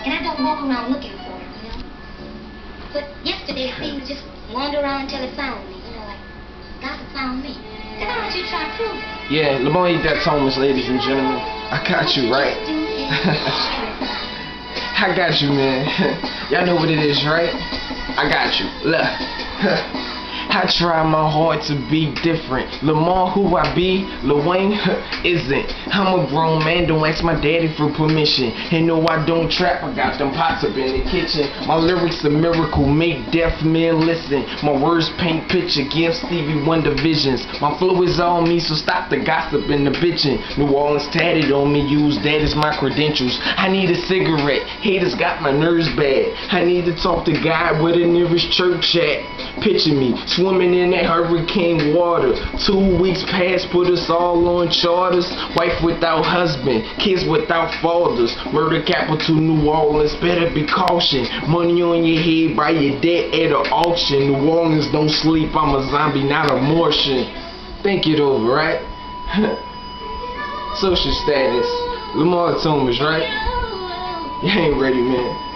And I don't walk around looking for you know. But yesterday, I was just wander around until he found me, you know, like God found me. And I want you try to prove it. Yeah, Lamar eat that Thomas, ladies and gentlemen. I got you, right? It. I got you, man. Y'all know what it is, right? I got you. Look. I try my hard to be different. Lamar, who I be, Lil isn't. I'm a grown man, don't ask my daddy for permission. And no, I don't trap, I got them pots up in the kitchen. My lyrics a miracle, make deaf men listen. My words paint picture, give Stevie Wonder visions. My flow is on me, so stop the gossip and the bitching. New Orleans tatted on me, use that as my credentials. I need a cigarette, haters got my nerves bad. I need to talk to God where the nearest church at. Picture me, swimming in that hurricane water. Two weeks past, put us all on charters. Wife without husband, kids without fathers. Murder capital New Orleans, better be caution. Money on your head, buy your debt at an auction. New Orleans don't sleep, I'm a zombie, not a Martian. Think it over, right? Social status. Lamar Thomas, right? You ain't ready, man.